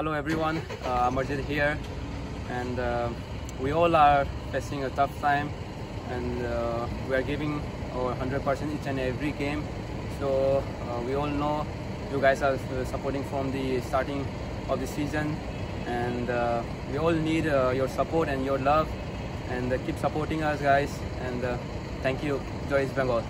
Hello everyone, uh, Amarjit here, and uh, we all are facing a tough time, and uh, we are giving our 100% each and every game. So uh, we all know you guys are uh, supporting from the starting of the season, and uh, we all need uh, your support and your love, and keep supporting us, guys. And thank you, Joy East Bengal.